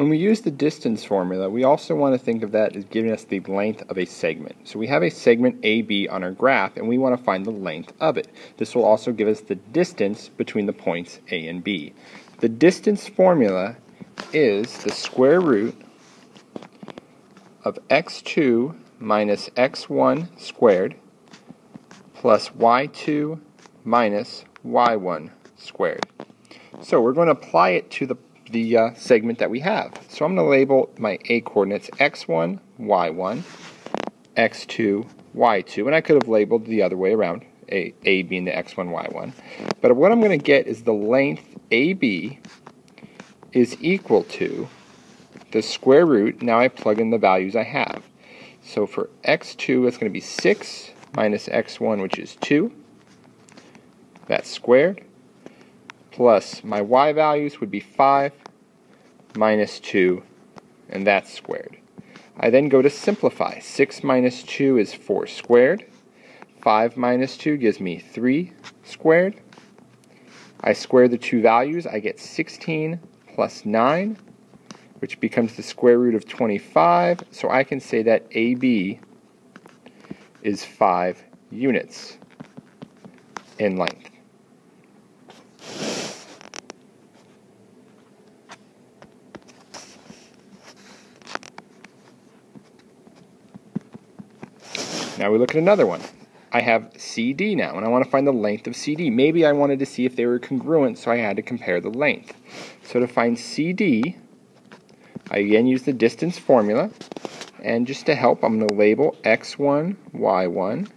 When we use the distance formula, we also want to think of that as giving us the length of a segment. So we have a segment AB on our graph, and we want to find the length of it. This will also give us the distance between the points A and B. The distance formula is the square root of x2 minus x1 squared plus y2 minus y1 squared. So we're going to apply it to the, the uh, segment that we have. So I'm going to label my a coordinates x1, y1, x2, y2, and I could have labeled the other way around, a, a being the x1, y1. But what I'm going to get is the length AB is equal to the square root, now I plug in the values I have. So for x2, it's going to be 6 minus x1, which is 2. That's squared. Plus my y values would be 5 minus 2, and that's squared. I then go to simplify. 6 minus 2 is 4 squared. 5 minus 2 gives me 3 squared. I square the two values. I get 16 plus 9 which becomes the square root of 25. So I can say that AB is 5 units in length. Now we look at another one. I have CD now, and I want to find the length of CD. Maybe I wanted to see if they were congruent, so I had to compare the length. So to find CD, I again use the distance formula. And just to help, I'm going to label x1, y1,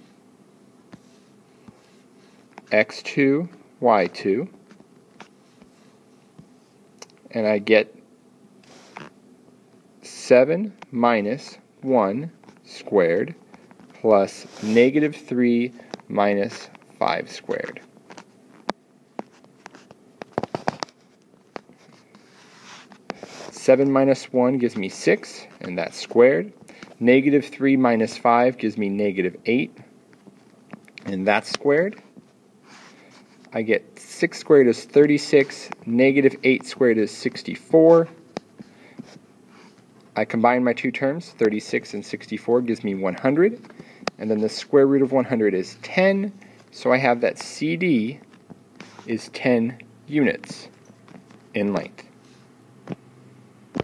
x2, y2. And I get 7 minus 1 squared plus negative 3 minus 5 squared. 7 minus 1 gives me 6, and that's squared. Negative 3 minus 5 gives me negative 8, and that's squared. I get 6 squared is 36, negative 8 squared is 64. I combine my two terms, 36 and 64 gives me 100, and then the square root of 100 is 10, so I have that CD is 10 units in length.